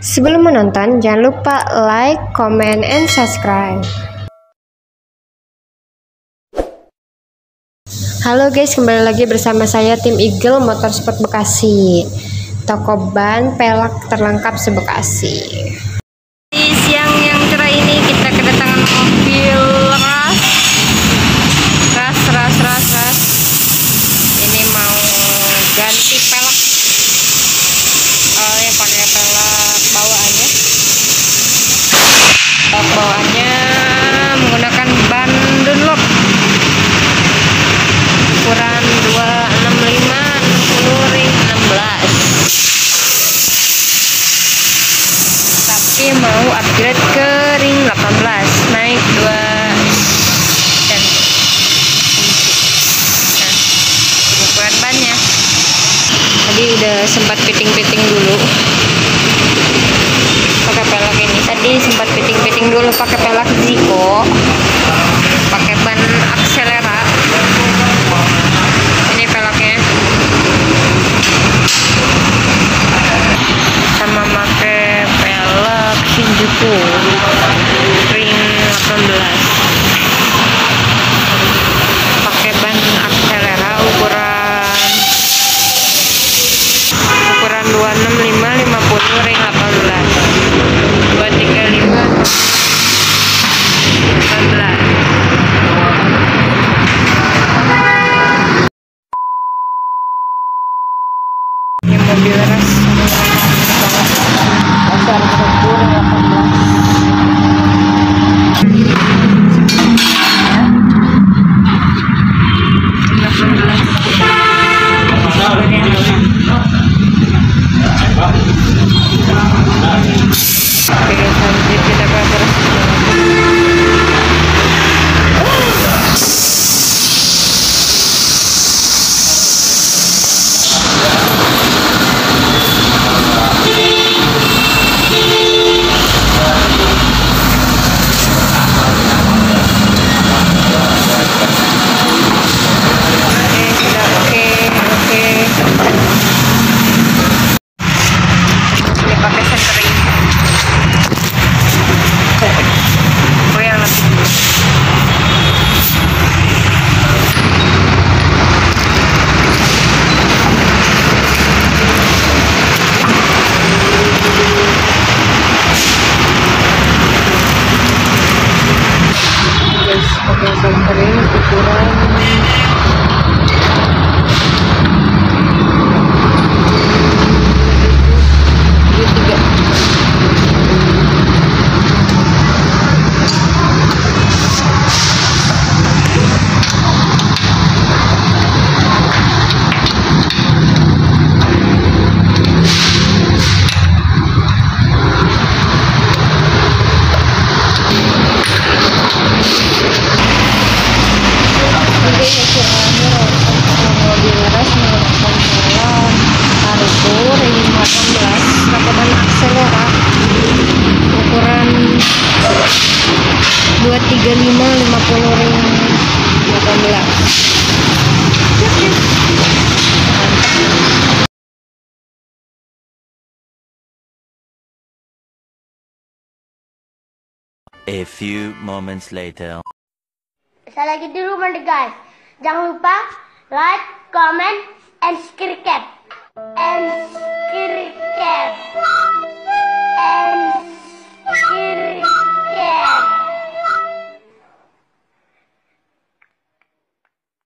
Sebelum menonton, jangan lupa like, comment, and subscribe. Halo guys, kembali lagi bersama saya tim Eagle Motorsport Bekasi. Toko ban pelak terlengkap sebekasi. Udah sempat fitting-fitting dulu. Pakai pelak ini. Tadi sempat fitting-fitting dulu pakai pelak Zico. Pakai ban akselera. Ini pelaknya sama pakai pelak Shinjuku. Ring 18 265 50 ring 18 235 18 ini mobil ras. Dasar pakai 235 50 ring 18 A few moments later. Saya lagi di rumah nih guys. Jangan lupa like, comment, and subscribe. And subscribe.